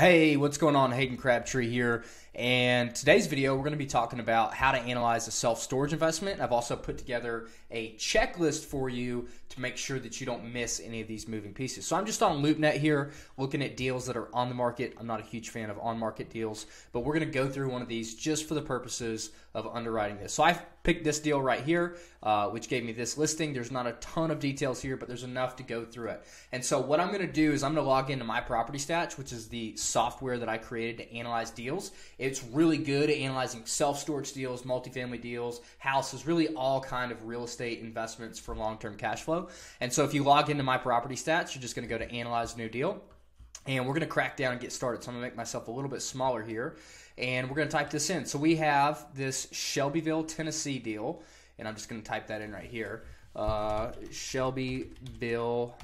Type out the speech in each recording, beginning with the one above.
Hey, what's going on? Hayden Crabtree here. And today's video, we're going to be talking about how to analyze a self storage investment. I've also put together a checklist for you to make sure that you don't miss any of these moving pieces. So I'm just on LoopNet here looking at deals that are on the market. I'm not a huge fan of on market deals, but we're going to go through one of these just for the purposes of underwriting this. So I've picked this deal right here, uh, which gave me this listing. There's not a ton of details here, but there's enough to go through it. And so what I'm going to do is I'm going to log into my property stats, which is the software that I created to analyze deals. It's really good at analyzing self-storage deals, multifamily deals, houses, really all kind of real estate investments for long-term cash flow. And so if you log into my property stats, you're just going to go to analyze new deal. And we're going to crack down and get started. So I'm going to make myself a little bit smaller here. And we're going to type this in. So we have this Shelbyville, Tennessee deal. And I'm just going to type that in right here. Uh, Shelbyville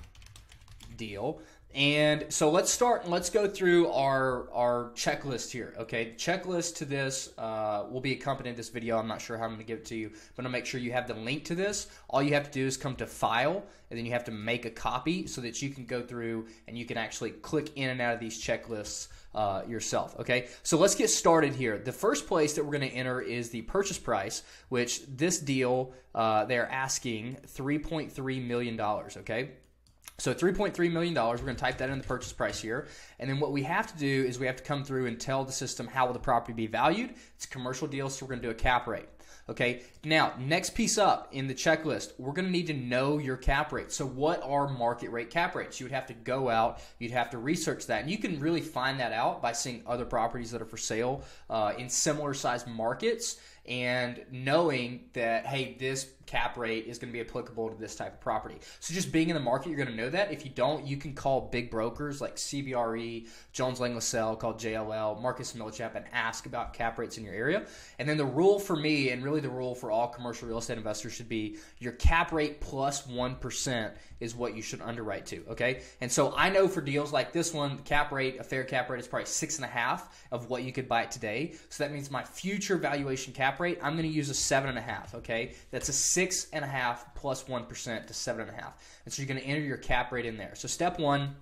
deal. And so let's start and let's go through our our checklist here. Okay, checklist to this uh, will be accompanied this video. I'm not sure how I'm going to give it to you, but I'll make sure you have the link to this. All you have to do is come to File, and then you have to make a copy so that you can go through and you can actually click in and out of these checklists uh, yourself. Okay, so let's get started here. The first place that we're going to enter is the purchase price, which this deal uh, they're asking 3.3 million dollars. Okay. So $3.3 million, we're going to type that in the purchase price here. And then what we have to do is we have to come through and tell the system how will the property be valued. It's a commercial deal, so we're going to do a cap rate. Okay, now next piece up in the checklist, we're going to need to know your cap rate. So, what are market rate cap rates? You would have to go out, you'd have to research that, and you can really find that out by seeing other properties that are for sale uh, in similar sized markets and knowing that hey, this cap rate is going to be applicable to this type of property. So just being in the market, you're going to know that. If you don't, you can call big brokers like CBRE, Jones Lang LaSalle, called JLL, Marcus Millichap, and ask about cap rates in your area. And then the rule for me, and really the rule for all commercial real estate investors, should be your cap rate plus one percent is what you should underwrite to. Okay, and so I know for deals like this one, the cap rate, a fair cap rate is probably six and a half of what you could buy it today. So that means my future valuation cap rate, I'm going to use a seven and a half. Okay, that's a six and a half plus one percent to seven and a half, and so you're going to enter your cap rate in there. So step one,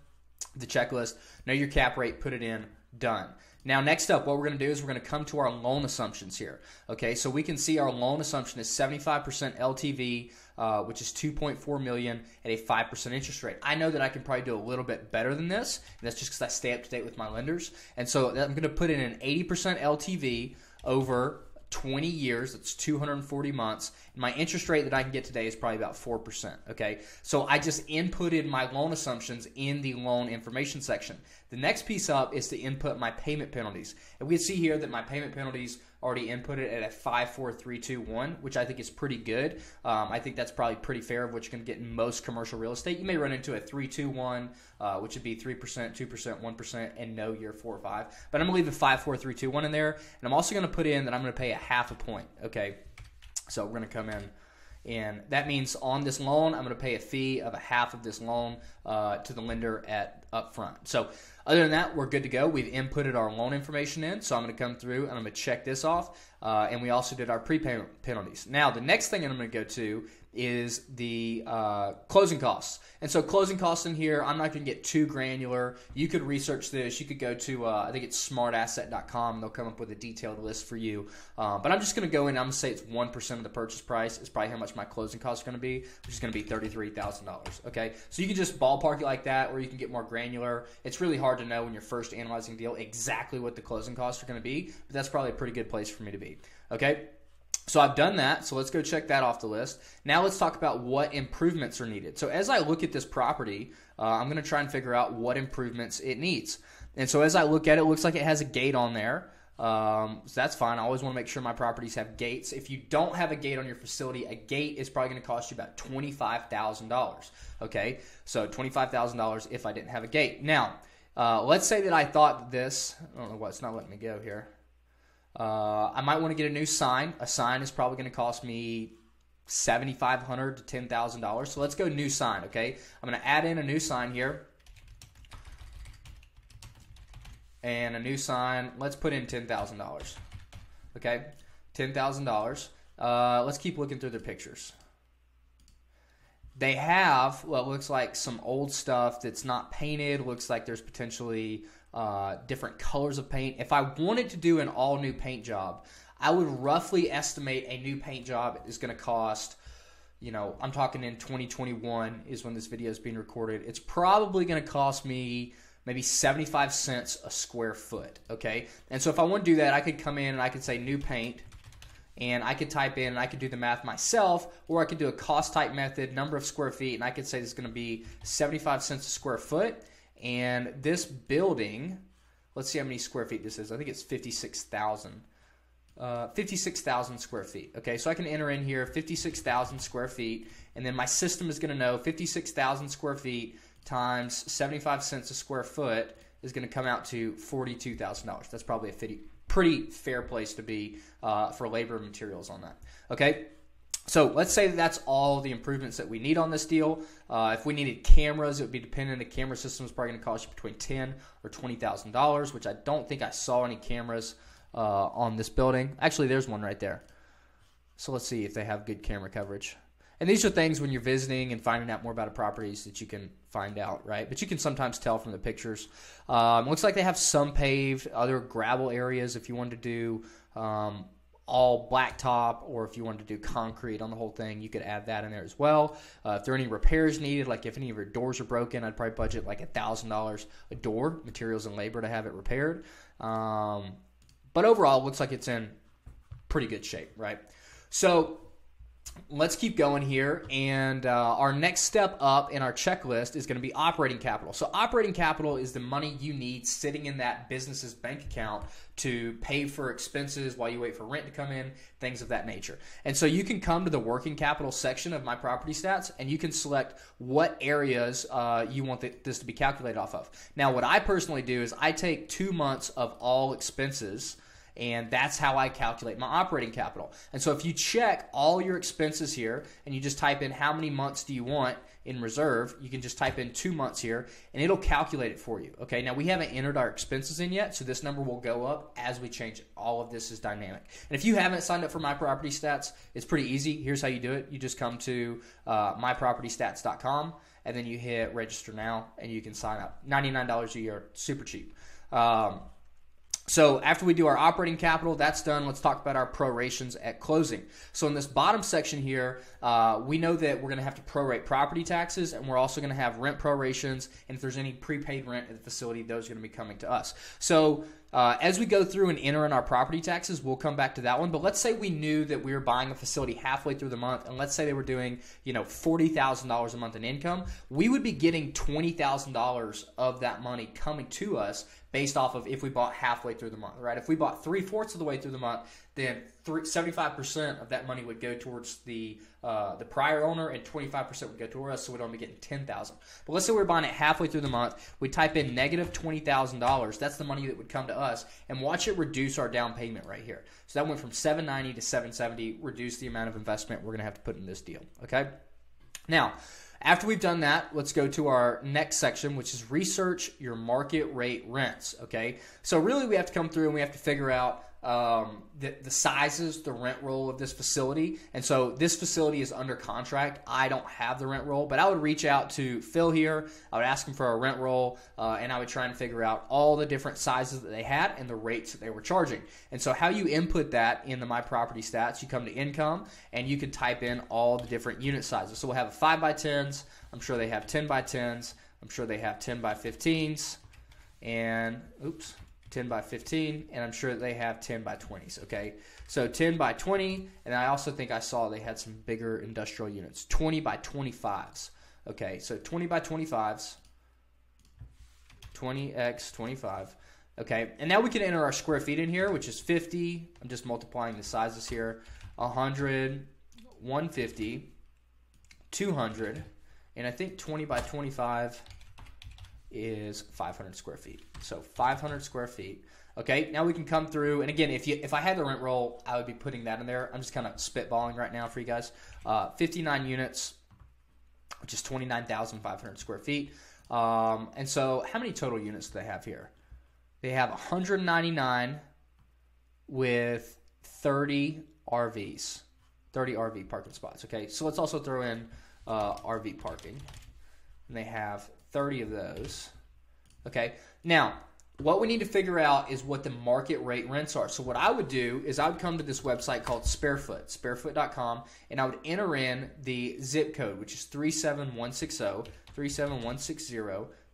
the checklist, know your cap rate, put it in, done. Now, next up, what we're going to do is we're going to come to our loan assumptions here. Okay, so we can see our loan assumption is 75% LTV, uh, which is 2.4 million at a 5% interest rate. I know that I can probably do a little bit better than this. that's just because I stay up to date with my lenders. And so I'm going to put in an 80% LTV over 20 years, that's 240 months. And my interest rate that I can get today is probably about 4%. Okay. So I just inputted my loan assumptions in the loan information section. The next piece up is to input my payment penalties. And we see here that my payment penalties already inputted at a 54321, which I think is pretty good. Um, I think that's probably pretty fair of what you can get in most commercial real estate. You may run into a 321, uh, which would be 3%, 2%, 1%, and no year 4 or 5. But I'm going to leave a 54321 in there. And I'm also going to put in that I'm going to pay a half a point. Okay. So we're going to come in. And that means on this loan, I'm going to pay a fee of a half of this loan uh, to the lender at upfront. So other than that, we're good to go. We've inputted our loan information in, so I'm going to come through and I'm going to check this off. Uh, and we also did our prepayment penalties. Now, the next thing I'm going to go to is the uh, closing costs. And so closing costs in here, I'm not going to get too granular. You could research this. You could go to, uh, I think it's smartasset.com. They'll come up with a detailed list for you. Uh, but I'm just going to go in. I'm going to say it's 1% of the purchase price is probably how much my closing costs are going to be, which is going to be $33,000. Okay. So you can just ballpark it like that, or you can get more granular. It's really hard to know when you're first analyzing a deal exactly what the closing costs are going to be, but that's probably a pretty good place for me to be. Okay. So I've done that. So let's go check that off the list. Now let's talk about what improvements are needed. So as I look at this property, uh, I'm going to try and figure out what improvements it needs. And so as I look at it, it looks like it has a gate on there. Um, so that's fine. I always want to make sure my properties have gates. If you don't have a gate on your facility, a gate is probably going to cost you about twenty-five thousand dollars. Okay, so twenty-five thousand dollars if I didn't have a gate. Now, uh, let's say that I thought this. I don't know why it's not letting me go here. Uh, I might want to get a new sign. A sign is probably going to cost me seventy-five hundred to ten thousand dollars. So let's go new sign. Okay, I'm going to add in a new sign here, and a new sign. Let's put in ten thousand dollars. Okay, ten thousand uh, dollars. Let's keep looking through their pictures. They have what looks like some old stuff that's not painted. Looks like there's potentially uh, different colors of paint. If I wanted to do an all new paint job, I would roughly estimate a new paint job is going to cost you know, I'm talking in 2021 is when this video is being recorded. It's probably going to cost me maybe 75 cents a square foot, okay? And so if I want to do that, I could come in and I could say new paint, and I could type in and I could do the math myself, or I could do a cost type method, number of square feet, and I could say it's going to be 75 cents a square foot. And this building, let's see how many square feet this is. I think it's 56,000 uh, 56,000 square feet. Okay, so I can enter in here 56,000 square feet, and then my system is going to know 56,000 square feet times 75 cents a square foot is going to come out to $42,000. That's probably a pretty fair place to be uh, for labor and materials on that. Okay, so let's say that that's all the improvements that we need on this deal. Uh, if we needed cameras, it would be dependent. On the camera system is probably going to cost you between ten or twenty thousand dollars, which I don't think I saw any cameras uh, on this building. Actually, there's one right there. So let's see if they have good camera coverage. And these are things when you're visiting and finding out more about a properties that you can find out, right? But you can sometimes tell from the pictures. Um, looks like they have some paved, other gravel areas if you wanted to do um, all blacktop, or if you wanted to do concrete on the whole thing, you could add that in there as well. Uh, if there are any repairs needed, like if any of your doors are broken, I'd probably budget like a thousand dollars a door, materials and labor to have it repaired. Um, but overall, looks like it's in pretty good shape, right? So let's keep going here. And uh, our next step up in our checklist is going to be operating capital. So, operating capital is the money you need sitting in that business's bank account to pay for expenses while you wait for rent to come in, things of that nature. And so, you can come to the working capital section of my property stats and you can select what areas uh, you want this to be calculated off of. Now, what I personally do is I take two months of all expenses and that's how I calculate my operating capital. And so if you check all your expenses here and you just type in how many months do you want in reserve, you can just type in two months here and it'll calculate it for you. Okay, now we haven't entered our expenses in yet, so this number will go up as we change it. All of this is dynamic. And if you haven't signed up for My Property Stats, it's pretty easy. Here's how you do it you just come to uh, mypropertystats.com and then you hit register now and you can sign up. $99 a year, super cheap. Um, so after we do our operating capital, that's done. Let's talk about our prorations at closing. So in this bottom section here, uh, we know that we're going to have to prorate property taxes, and we're also going to have rent prorations. And if there's any prepaid rent at the facility, those are going to be coming to us. So uh, as we go through and enter in our property taxes, we'll come back to that one. But let's say we knew that we were buying a facility halfway through the month, and let's say they were doing, you know, forty thousand dollars a month in income. We would be getting twenty thousand dollars of that money coming to us based off of if we bought halfway through the month, right? If we bought three fourths of the way through the month, then 75% of that money would go towards the uh, the prior owner and 25% would go towards us, so we'd only be getting 10000 But let's say we're buying it halfway through the month. We type in negative $20,000. That's the money that would come to us, and watch it reduce our down payment right here. So that went from 790 to 770 reduce the amount of investment we're going to have to put in this deal, okay? Now, after we've done that, let's go to our next section, which is research your market rate rents. Okay, so really we have to come through and we have to figure out um, the, the sizes, the rent roll of this facility. And so this facility is under contract. I don't have the rent roll, but I would reach out to Phil here. I would ask him for a rent roll, uh, and I would try and figure out all the different sizes that they had and the rates that they were charging. And so how you input that into my property stats, you come to income and you can type in all the different unit sizes. So we'll have a 5 by 10s. I'm sure they have 10 by 10s. I'm sure they have 10 by 15s. And, oops, 10 by 15, and I'm sure they have 10 by 20s. Okay, so 10 by 20, and I also think I saw they had some bigger industrial units, 20 by 25s. Okay, so 20 by 25s, 20x 25. Okay, and now we can enter our square feet in here, which is 50. I'm just multiplying the sizes here 100, 150, 200, and I think 20 by 25 is 500 square feet. So 500 square feet. Okay, now we can come through, and again, if you if I had the rent roll, I would be putting that in there. I'm just kind of spitballing right now for you guys. Uh, 59 units, which is 29,500 square feet. Um, and so, how many total units do they have here? They have 199 with 30 RVs, 30 RV parking spots. Okay, so let's also throw in uh, RV parking, and they have 30 of those. Okay, now what we need to figure out is what the market rate rents are. So what I would do is I would come to this website called Sparefoot, sparefoot.com, and I would enter in the zip code, which is 37160, 37160,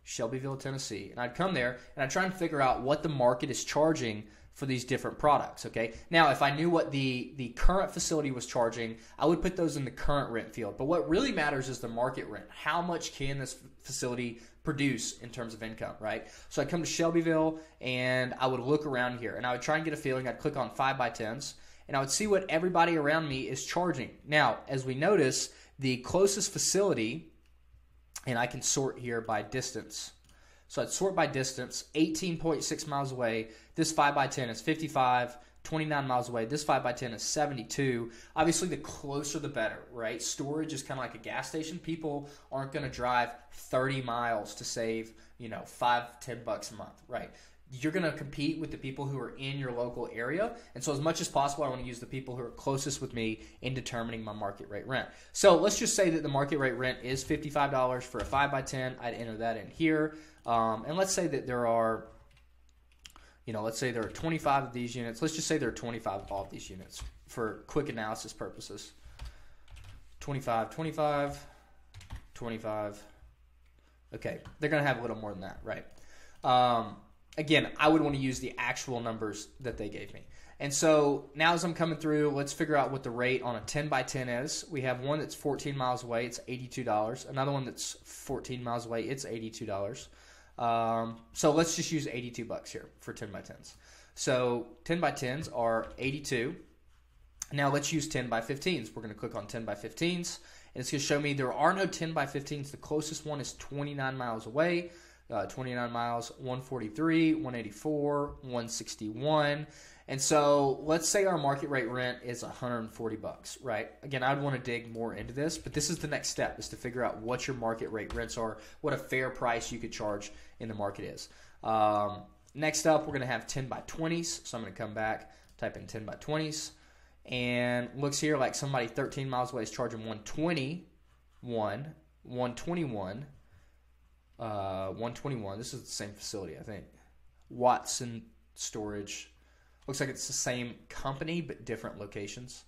Shelbyville, Tennessee. And I'd come there and I'd try and figure out what the market is charging for these different products. Okay. Now, if I knew what the the current facility was charging, I would put those in the current rent field. But what really matters is the market rent. How much can this facility produce in terms of income, right? So I'd come to Shelbyville and I would look around here and I would try and get a feeling. I'd click on five by tens and I would see what everybody around me is charging. Now, as we notice, the closest facility, and I can sort here by distance. So I'd sort by distance, 18.6 miles away. This 5x10 is 55, 29 miles away. This 5x10 is 72. Obviously, the closer the better, right? Storage is kind of like a gas station. People aren't going to drive 30 miles to save, you know, five, 10 bucks a month, right? You're going to compete with the people who are in your local area. And so, as much as possible, I want to use the people who are closest with me in determining my market rate rent. So, let's just say that the market rate rent is $55 for a 5x10. I'd enter that in here. Um, and let's say that there are, you know, let's say there are 25 of these units. Let's just say there are 25 of all of these units for quick analysis purposes. 25, 25, 25. Okay, they're going to have a little more than that, right? Um, again, I would want to use the actual numbers that they gave me. And so now as I'm coming through, let's figure out what the rate on a 10 by 10 is. We have one that's 14 miles away, it's $82. Another one that's 14 miles away, it's $82. Um, so let's just use 82 bucks here for 10 by 10s. So 10 by 10s are 82. Now let's use 10 by 15s. We're going to click on 10 by 15s, and it's going to show me there are no 10 by 15s. The closest one is 29 miles away. Uh, 29 miles, 143, 184, 161. And so let's say our market rate rent is 140 bucks, right? Again, I'd want to dig more into this, but this is the next step is to figure out what your market rate rents are, what a fair price you could charge in the market is. Um, next up, we're going to have 10 by 20s. So I'm going to come back, type in 10 by 20s, and looks here like somebody 13 miles away is charging 121, 121, uh, 121. This is the same facility, I think. Watson Storage Looks like it's the same company but different locations.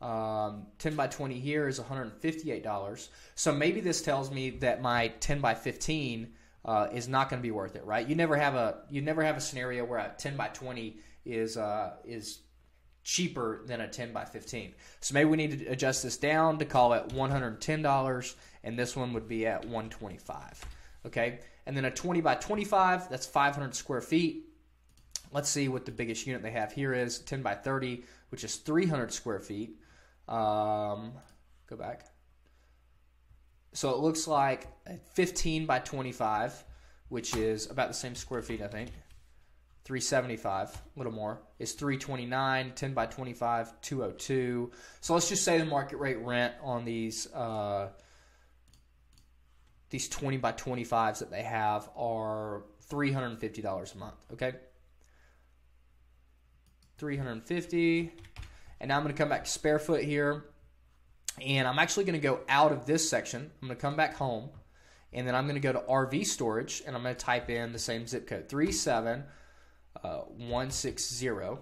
Um, 10 by 20 here is $158. So maybe this tells me that my 10 by 15 uh, is not going to be worth it, right? You never have a you never have a scenario where a 10 by 20 is uh, is cheaper than a 10 by 15. So maybe we need to adjust this down to call it $110, and this one would be at 125. Okay, and then a 20 by 25, that's 500 square feet. Let's see what the biggest unit they have here is 10 by 30, which is 300 square feet. Um, go back. So it looks like 15 by 25, which is about the same square feet, I think. 375, a little more, is 329, 10 by 25, 202. So let's just say the market rate rent on these uh, these 20 by 25s that they have are $350 a month, okay? 350. And now I'm going to come back to Sparefoot here. And I'm actually going to go out of this section. I'm going to come back home. And then I'm going to go to RV storage. And I'm going to type in the same zip code 37160. Uh,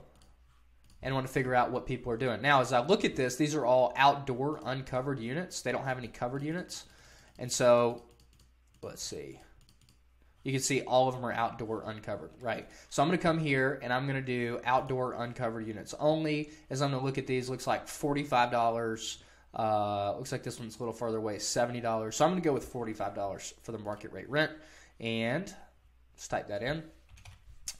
and I want to figure out what people are doing. Now, as I look at this, these are all outdoor uncovered units. They don't have any covered units. And so, let's see you can see all of them are outdoor uncovered, right? So I'm going to come here and I'm going to do outdoor uncovered units only. As I'm going to look at these, looks like $45. Uh, looks like this one's a little farther away, $70. So I'm going to go with $45 for the market rate rent. And let's type that in.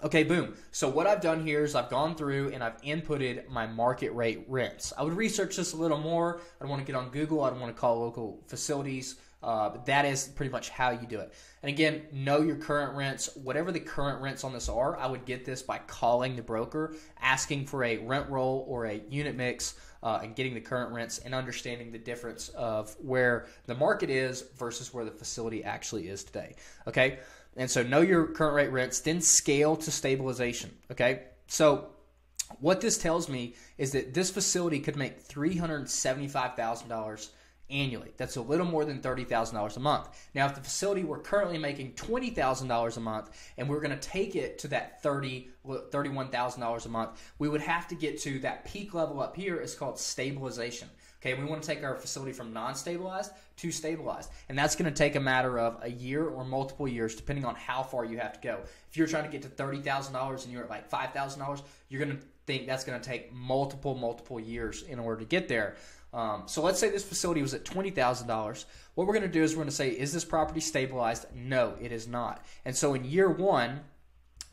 Okay, boom. So what I've done here is I've gone through and I've inputted my market rate rents. I would research this a little more. I don't want to get on Google. I don't want to call local facilities. Uh, but that is pretty much how you do it. And again, know your current rents. Whatever the current rents on this are, I would get this by calling the broker, asking for a rent roll or a unit mix, uh, and getting the current rents and understanding the difference of where the market is versus where the facility actually is today. Okay. And so know your current rate rents, then scale to stabilization. Okay. So what this tells me is that this facility could make $375,000 annually. That's a little more than $30,000 a month. Now, if the facility were currently making $20,000 a month and we are going to take it to that 30 $31,000 a month, we would have to get to that peak level up here is called stabilization. Okay, we want to take our facility from non-stabilized to stabilized, and that's going to take a matter of a year or multiple years, depending on how far you have to go. If you're trying to get to thirty thousand dollars and you're at like five thousand dollars, you're going to think that's going to take multiple, multiple years in order to get there. Um, so let's say this facility was at twenty thousand dollars. What we're going to do is we're going to say, is this property stabilized? No, it is not. And so in year one,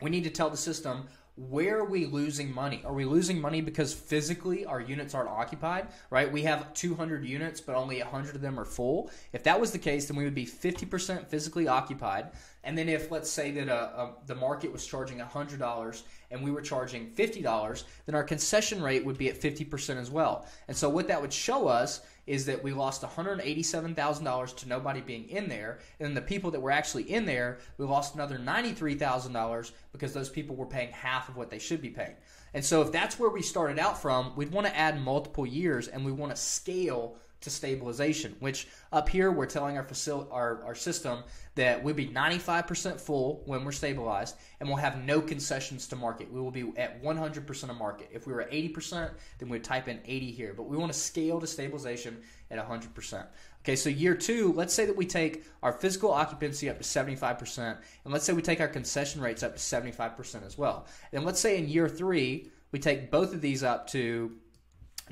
we need to tell the system where are we losing money? Are we losing money because physically our units aren't occupied, right? We have 200 units, but only 100 of them are full. If that was the case, then we would be 50% physically occupied. And then if, let's say, that uh, uh, the market was charging $100 and we were charging $50, then our concession rate would be at 50% as well. And so what that would show us is that we lost $187,000 to nobody being in there, and the people that were actually in there, we lost another $93,000 because those people were paying half of what they should be paying. And so if that's where we started out from, we'd want to add multiple years and we want to scale to stabilization, which up here we're telling our facility, our, our system that we'll be 95% full when we're stabilized and we'll have no concessions to market. We will be at 100% of market. If we were at 80%, then we'd type in 80 here, but we want to scale to stabilization at 100%. Okay, so year two, let's say that we take our physical occupancy up to 75%, and let's say we take our concession rates up to 75% as well. And let's say in year three, we take both of these up to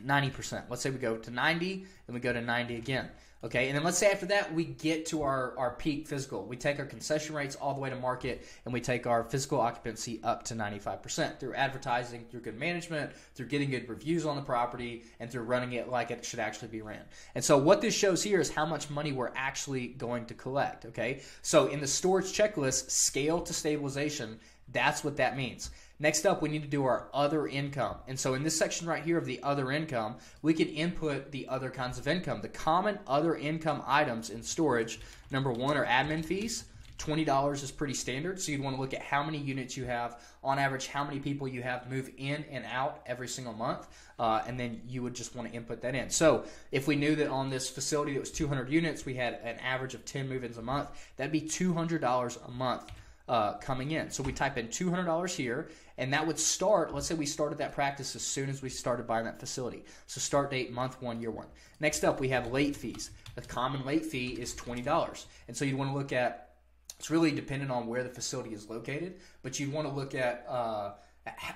90%. Let's say we go to 90 and we go to 90 again. Okay, and then let's say after that we get to our, our peak physical. We take our concession rates all the way to market and we take our physical occupancy up to 95% through advertising, through good management, through getting good reviews on the property, and through running it like it should actually be ran. And so what this shows here is how much money we're actually going to collect. Okay, so in the storage checklist, scale to stabilization, that's what that means. Next up, we need to do our other income. And so in this section right here of the other income, we can input the other kinds of income. The common other income items in storage, number one are admin fees. $20 is pretty standard. So you'd want to look at how many units you have, on average, how many people you have move in and out every single month. Uh, and then you would just want to input that in. So if we knew that on this facility that was 200 units, we had an average of 10 move ins a month, that'd be $200 a month uh, coming in. So we type in $200 here, and that would start, let's say we started that practice as soon as we started buying that facility. So start date, month one, year one. Next up, we have late fees. The common late fee is $20. And so you'd want to look at, it's really dependent on where the facility is located, but you'd want to look at, uh,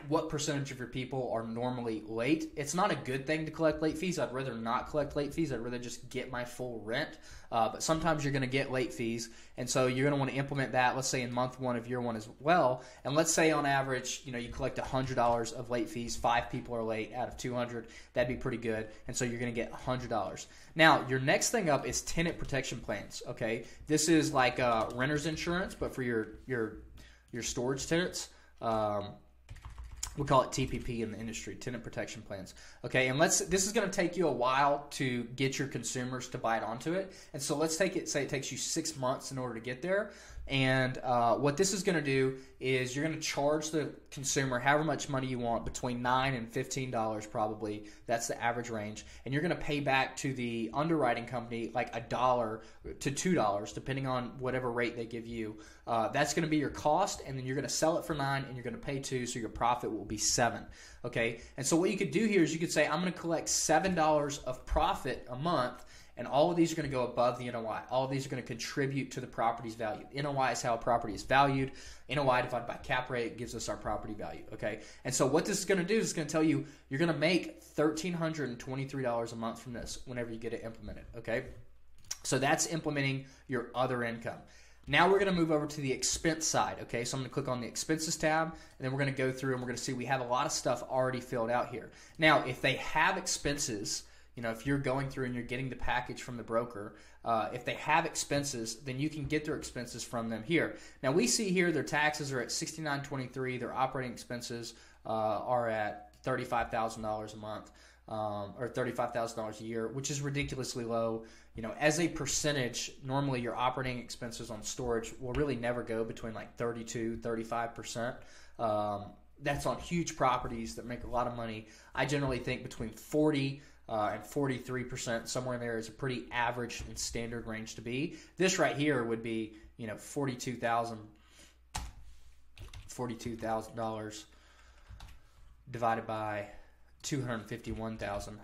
what percentage of your people are normally late. It's not a good thing to collect late fees. I'd rather not collect late fees. I'd rather just get my full rent. Uh, but sometimes you're going to get late fees, and so you're going to want to implement that. Let's say in month one of year one as well. And let's say on average, you know, you collect hundred dollars of late fees. Five people are late out of two hundred. That'd be pretty good. And so you're going to get hundred dollars. Now your next thing up is tenant protection plans. Okay, this is like uh, renter's insurance, but for your your your storage tenants. Um, we call it TPP in the industry, tenant protection plans. Okay, and let's this is going to take you a while to get your consumers to bite onto it. And so let's take it say it takes you 6 months in order to get there. And uh, what this is going to do is you're going to charge the consumer however much money you want, between nine and fifteen dollars probably. That's the average range, and you're going to pay back to the underwriting company like a dollar to two dollars, depending on whatever rate they give you. Uh, that's going to be your cost, and then you're going to sell it for nine, and you're going to pay two, so your profit will be seven. Okay, and so what you could do here is you could say I'm going to collect seven dollars of profit a month and all of these are going to go above the NOI. All of these are going to contribute to the property's value. NOI is how a property is valued. NOI divided by cap rate gives us our property value. Okay, and so what this is going to do is it's going to tell you you're going to make thirteen hundred and twenty-three dollars a month from this whenever you get it implemented. Okay, so that's implementing your other income. Now we're going to move over to the expense side. Okay, so I'm going to click on the expenses tab, and then we're going to go through and we're going to see we have a lot of stuff already filled out here. Now, if they have expenses you know, if you're going through and you're getting the package from the broker, uh, if they have expenses, then you can get their expenses from them here. Now we see here their taxes are at sixty nine twenty three. Their operating expenses uh, are at thirty five thousand dollars a month. Um, or $35,000 a year, which is ridiculously low. You know, as a percentage, normally your operating expenses on storage will really never go between like 32, 35%. Um, that's on huge properties that make a lot of money. I generally think between 40 uh, and 43%, somewhere in there is a pretty average and standard range to be. This right here would be, you know, 42,000 $42,000 divided by 251,000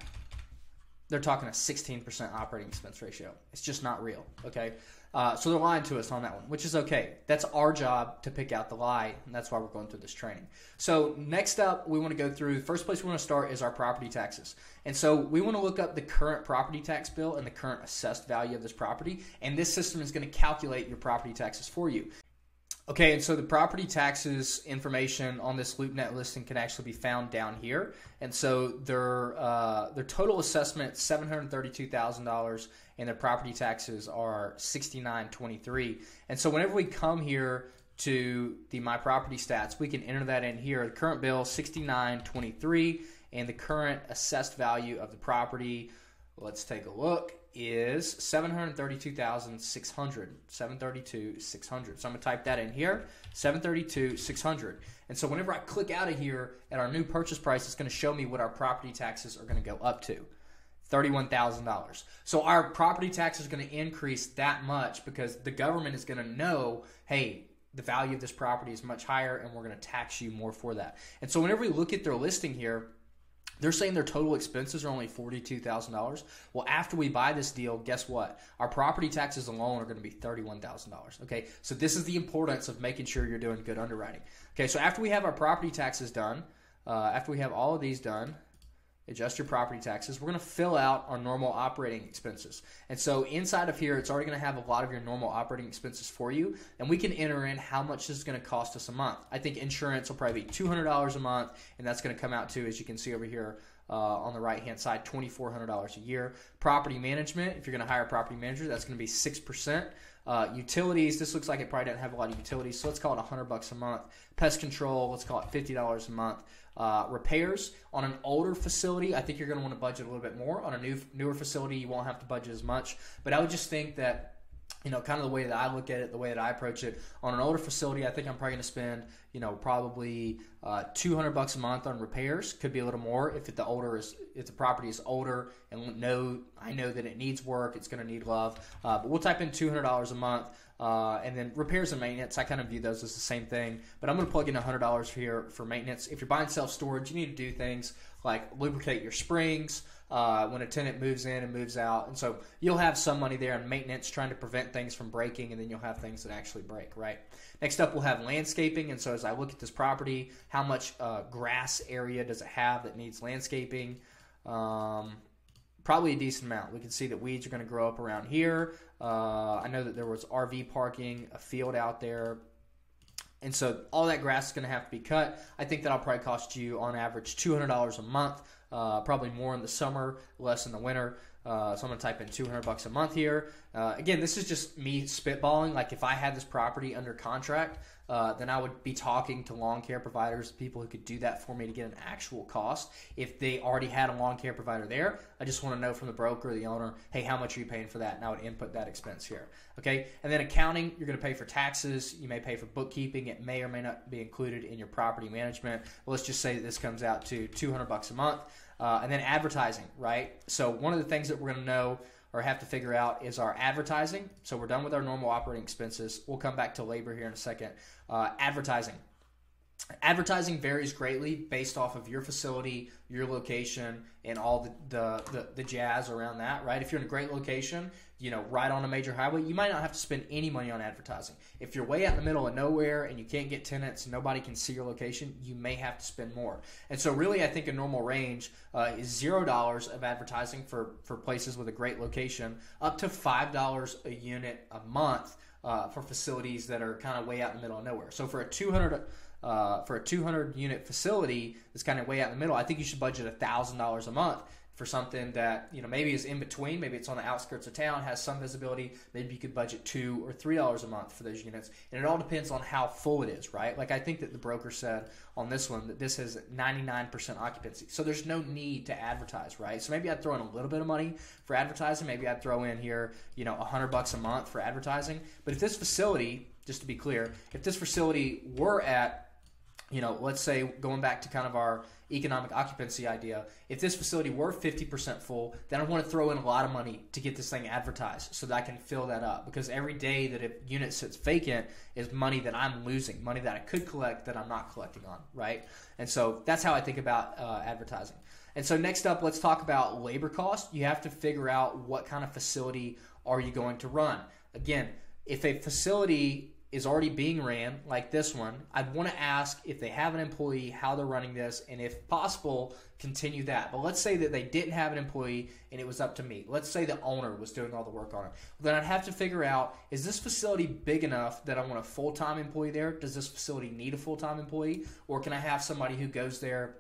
they're talking a 16% operating expense ratio. It's just not real. Okay. Uh, so they're lying to us on that one, which is okay. That's our job to pick out the lie, and that's why we're going through this training. So next up, we want to go through. First place we want to start is our property taxes, and so we want to look up the current property tax bill and the current assessed value of this property, and this system is going to calculate your property taxes for you. Okay, and so the property taxes information on this LoopNet listing can actually be found down here. And so their uh, their total assessment seven hundred thirty two thousand dollars, and their property taxes are sixty nine twenty three. And so whenever we come here to the my property stats, we can enter that in here. The current bill sixty nine twenty three, and the current assessed value of the property. Let's take a look is 732,600. 732,600. So I'm going to type that in here. 732,600. And so whenever I click out of here at our new purchase price, it's going to show me what our property taxes are going to go up to. $31,000. So our property tax is going to increase that much because the government is going to know, hey, the value of this property is much higher and we're going to tax you more for that. And so whenever we look at their listing here, they're saying their total expenses are only $42,000. Well, after we buy this deal, guess what? Our property taxes alone are going to be $31,000. Okay, so this is the importance of making sure you're doing good underwriting. Okay, so after we have our property taxes done, uh, after we have all of these done, adjust your property taxes. We're going to fill out our normal operating expenses. And so inside of here, it's already going to have a lot of your normal operating expenses for you. And we can enter in how much this is going to cost us a month. I think insurance will probably be $200 a month, and that's going to come out to, as you can see over here, uh, on the right hand side, $2,400 a year. Property management, if you're going to hire a property manager, that's going to be 6%. Uh, utilities, this looks like it probably doesn't have a lot of utilities, so let's call it 100 bucks a month. Pest control, let's call it $50 a month. Uh, repairs on an older facility, I think you're going to want to budget a little bit more. On a new newer facility, you won't have to budget as much. But I would just think that you know, kind of the way that I look at it, the way that I approach it. On an older facility, I think I'm probably going to spend, you know, probably uh, 200 bucks a month on repairs. Could be a little more if the older is, if the property is older and know I know that it needs work, it's going to need love. Uh, but we'll type in 200 dollars a month, uh, and then repairs and maintenance. I kind of view those as the same thing. But I'm going to plug in 100 dollars here for maintenance. If you're buying self storage, you need to do things like lubricate your springs uh, when a tenant moves in and moves out. And so you'll have some money there in maintenance trying to prevent things from breaking, and then you'll have things that actually break, right? Next up, we'll have landscaping. And so as I look at this property, how much uh, grass area does it have that needs landscaping? Um, probably a decent amount. We can see that weeds are going to grow up around here. Uh, I know that there was RV parking, a field out there. And so all that grass is going to have to be cut. I think that'll probably cost you on average $200 a month uh, probably more in the summer, less in the winter. Uh, so I'm gonna type in 200 bucks a month here. Uh, again, this is just me spitballing. Like if I had this property under contract, uh, then I would be talking to lawn care providers, people who could do that for me to get an actual cost. If they already had a lawn care provider there, I just want to know from the broker or the owner, hey, how much are you paying for that? And I would input that expense here. Okay, and then accounting, you're going to pay for taxes. You may pay for bookkeeping. It may or may not be included in your property management. Well, let's just say that this comes out to 200 bucks a month. Uh, and then advertising, right? So one of the things that we're going to know or have to figure out is our advertising. So we're done with our normal operating expenses. We'll come back to labor here in a second. Uh, advertising. Advertising varies greatly based off of your facility, your location, and all the, the, the, the jazz around that, right? If you're in a great location, you know, right on a major highway, you might not have to spend any money on advertising. If you're way out in the middle of nowhere and you can't get tenants, nobody can see your location, you may have to spend more. And so, really, I think a normal range uh, is zero dollars of advertising for for places with a great location, up to five dollars a unit a month uh, for facilities that are kind of way out in the middle of nowhere. So, for a 200 uh, for a 200 unit facility that's kind of way out in the middle, I think you should budget $1,000 a month for something that you know maybe is in between maybe it's on the outskirts of town has some visibility maybe you could budget two or three dollars a month for those units. And it all depends on how full it is right? Like i think that the broker said on this one that this has 99% occupancy. So there's no need to advertise right? So maybe i'd throw in a little bit of money for advertising. Maybe i'd throw in here you know 100 bucks a month for advertising. But if this facility just to be clear if this facility were at you know, let's say going back to kind of our economic occupancy idea, if this facility were 50% full, then I want to throw in a lot of money to get this thing advertised so that I can fill that up. Because every day that a unit sits vacant is money that I'm losing, money that I could collect that I'm not collecting on, right? And so that's how I think about uh, advertising. And so next up, let's talk about labor cost. You have to figure out what kind of facility are you going to run. Again, if a facility is already being ran, like this one, I'd want to ask if they have an employee, how they're running this, and if possible, continue that. But let's say that they didn't have an employee and it was up to me. Let's say the owner was doing all the work on it. Then I'd have to figure out is this facility big enough that I want a full time employee there? Does this facility need a full time employee? Or can I have somebody who goes there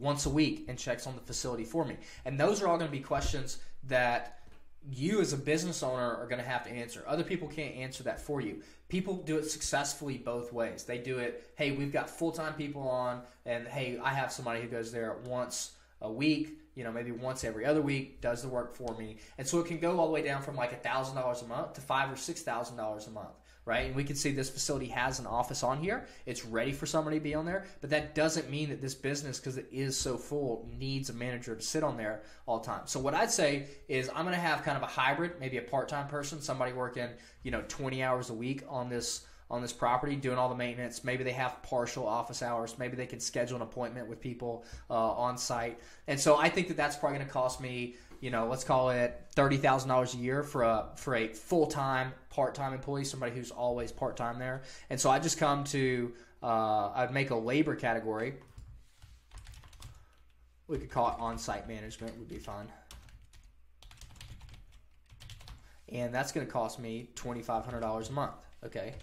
once a week and checks on the facility for me? And those are all going to be questions that you as a business owner are going to have to answer. Other people can't answer that for you. People do it successfully both ways. They do it, hey, we've got full time people on, and hey, I have somebody who goes there once a week, you know, maybe once every other week, does the work for me. And so it can go all the way down from like a $1,000 a month to five or $6,000 a month right? And we can see this facility has an office on here. It's ready for somebody to be on there, but that doesn't mean that this business, because it is so full, needs a manager to sit on there all the time. So what I'd say is I'm going to have kind of a hybrid, maybe a part-time person, somebody working, you know, 20 hours a week on this on this property doing all the maintenance. Maybe they have partial office hours. Maybe they can schedule an appointment with people uh, on site. And so I think that that's probably going to cost me you know, let's call it thirty thousand dollars a year for a for a full time part time employee, somebody who's always part time there. And so I just come to uh, I'd make a labor category. We could call it on site management would be fine. And that's going to cost me twenty five hundred dollars a month. Okay.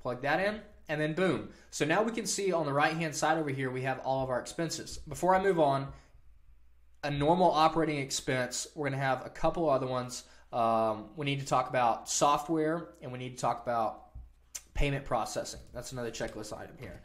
Plug that in and then boom. So now we can see on the right hand side over here, we have all of our expenses. Before I move on, a normal operating expense. We're going to have a couple other ones. Um, we need to talk about software and we need to talk about payment processing. That's another checklist item here.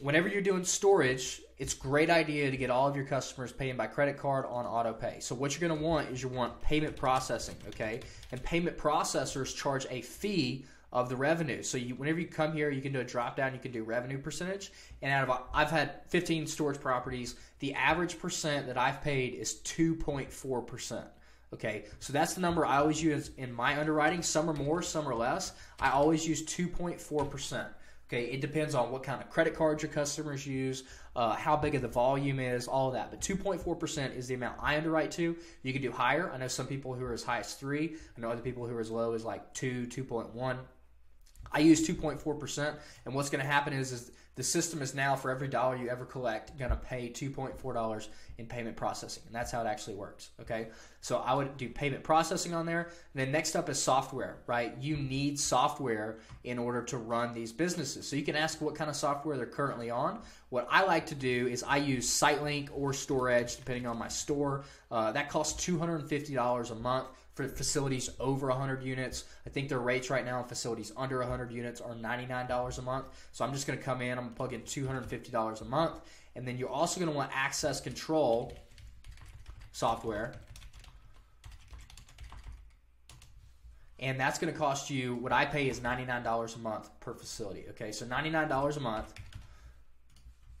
Whenever you're doing storage, it's great idea to get all of your customers paying by credit card on auto pay. So what you're going to want is you want payment processing, okay? And payment processors charge a fee of the revenue. So you, whenever you come here, you can do a drop down. You can do revenue percentage. And out of I've had 15 storage properties. The average percent that I've paid is 2.4 percent. Okay, so that's the number I always use in my underwriting. Some are more, some are less. I always use 2.4 percent. Okay, it depends on what kind of credit cards your customers use, uh, how big of the volume is, all of that. But 2.4% is the amount I underwrite to. You can do higher. I know some people who are as high as 3. I know other people who are as low as like 2, 2.1. I use 2.4%, and what's going to happen is, is the system is now for every dollar you ever collect going to pay $2.4 in payment processing, and that's how it actually works. Okay, so I would do payment processing on there. And then next up is software, right? You need software in order to run these businesses. So you can ask what kind of software they're currently on. What I like to do is I use SiteLink or StoreEdge, depending on my store. Uh, that costs $250 a month for facilities over 100 units. I think their rates right now in facilities under 100 units are $99 a month. So I'm just going to come in, I'm going to plug in $250 a month. And then you're also going to want access control software. And that's going to cost you, what I pay is $99 a month per facility. Okay, so $99 a month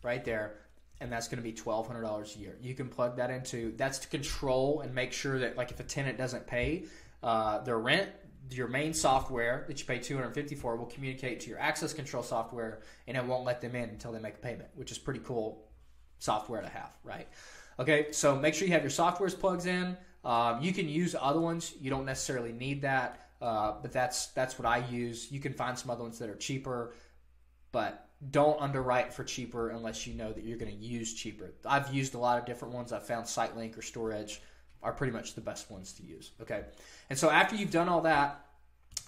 right there and that's going to be twelve hundred dollars a year. You can plug that into that's to control and make sure that like if a tenant doesn't pay uh, their rent, your main software that you pay two hundred fifty for will communicate to your access control software, and it won't let them in until they make a payment, which is pretty cool software to have, right? Okay, so make sure you have your software's plugs in. Um, you can use other ones. You don't necessarily need that, uh, but that's that's what I use. You can find some other ones that are cheaper, but don't underwrite for cheaper unless you know that you're going to use cheaper. I've used a lot of different ones. I've found SiteLink or StoreEdge are pretty much the best ones to use. Okay. And so after you've done all that,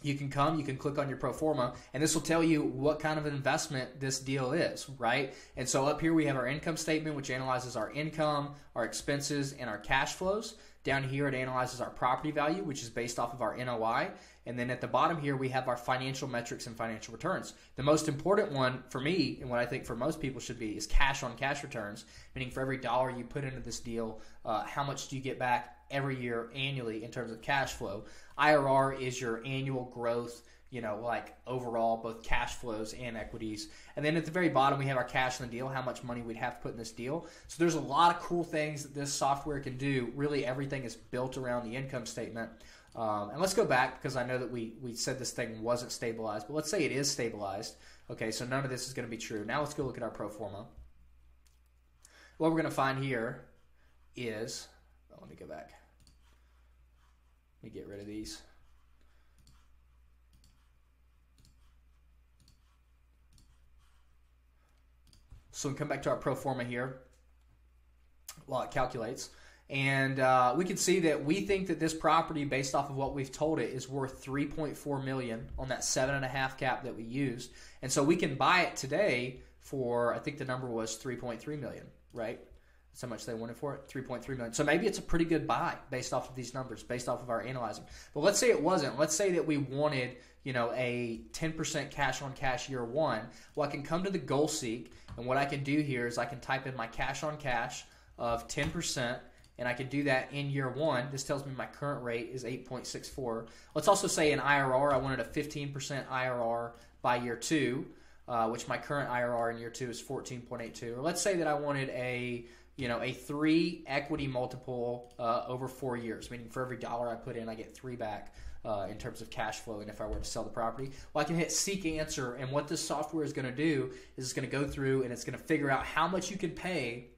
you can come, you can click on your pro forma, and this will tell you what kind of investment this deal is, right? And so up here we have our income statement, which analyzes our income, our expenses, and our cash flows. Down here, it analyzes our property value, which is based off of our NOI. And then at the bottom here, we have our financial metrics and financial returns. The most important one for me, and what I think for most people should be, is cash on cash returns, meaning for every dollar you put into this deal, uh, how much do you get back every year annually in terms of cash flow? IRR is your annual growth you know, like overall both cash flows and equities. And then at the very bottom, we have our cash in the deal, how much money we'd have to put in this deal. So there's a lot of cool things that this software can do. Really, everything is built around the income statement. Um, and let's go back because I know that we, we said this thing wasn't stabilized, but let's say it is stabilized. Okay, so none of this is going to be true. Now let's go look at our pro forma. What we're going to find here is, oh, let me go back. Let me get rid of these. So we come back to our pro forma here while it calculates. And uh, we can see that we think that this property, based off of what we've told it, is worth 3.4 million on that seven and a half cap that we used. And so we can buy it today for I think the number was 3.3 million, right? How much they wanted for it, 3.3 million. So maybe it's a pretty good buy based off of these numbers, based off of our analyzing. But let's say it wasn't. Let's say that we wanted, you know, a 10% cash on cash year one. Well, I can come to the goal seek, and what I can do here is I can type in my cash on cash of 10% and I could do that in year one. This tells me my current rate is 8.64. Let's also say in IRR, I wanted a 15% IRR by year two, uh, which my current IRR in year two is 14.82. Or let's say that I wanted a you know a three equity multiple uh, over four years, meaning for every dollar I put in, I get three back. Uh, in terms of cash flow, and if I were to sell the property, well, I can hit seek answer, and what this software is going to do is it's going to go through and it's going to figure out how much you can pay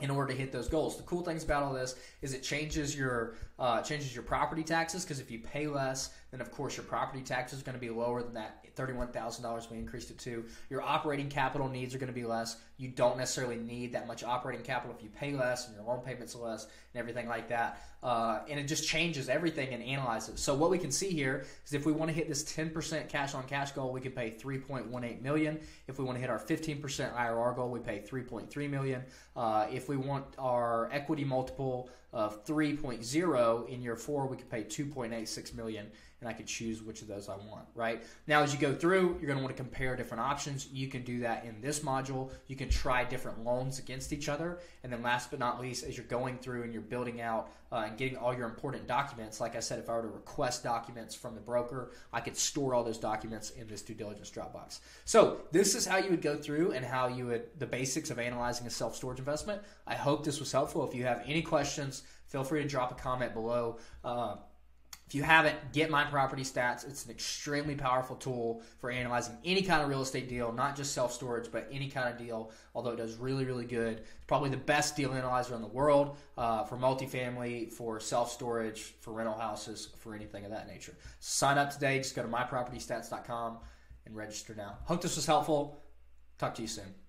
in order to hit those goals. The cool things about all this is it changes your uh, changes your property taxes because if you pay less, then of course your property tax is going to be lower than that thirty-one thousand dollars we increased it to. Your operating capital needs are going to be less. You don't necessarily need that much operating capital if you pay less and your loan payments less and everything like that. Uh, and it just changes everything and analyzes. So what we can see here is if we want to hit this ten percent cash on cash goal, we can pay three point one eight million. If we want to hit our fifteen percent IRR goal, we pay three point three million. Uh, if we want our equity multiple of 3.0 in year four, we could pay 2.86 million, and I could choose which of those I want. Right now, as you go through, you're going to want to compare different options. You can do that in this module. You can try different loans against each other, and then last but not least, as you're going through and you're building out uh, and getting all your important documents. Like I said, if I were to request documents from the broker, I could store all those documents in this due diligence Dropbox. So this is how you would go through and how you would the basics of analyzing a self storage investment. I hope this was helpful. If you have any questions feel free to drop a comment below. Uh, if you haven't, get my property stats. It's an extremely powerful tool for analyzing any kind of real estate deal, not just self storage, but any kind of deal. Although it does really, really good. It's probably the best deal analyzer in the world uh, for multifamily, for self storage, for rental houses, for anything of that nature. Sign up today. Just go to mypropertystats.com and register now. Hope this was helpful. Talk to you soon.